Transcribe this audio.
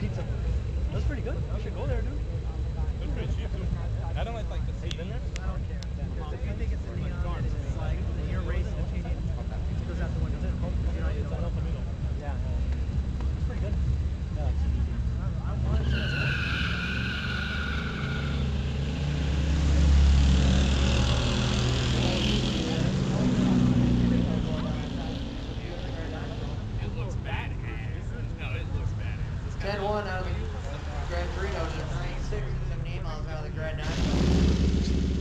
pizza. That's pretty good. I should go there, dude. They're pretty cheap, too. Grade 1 out of the Grade 3 notion, 96 and some Nemos out of the Grade 9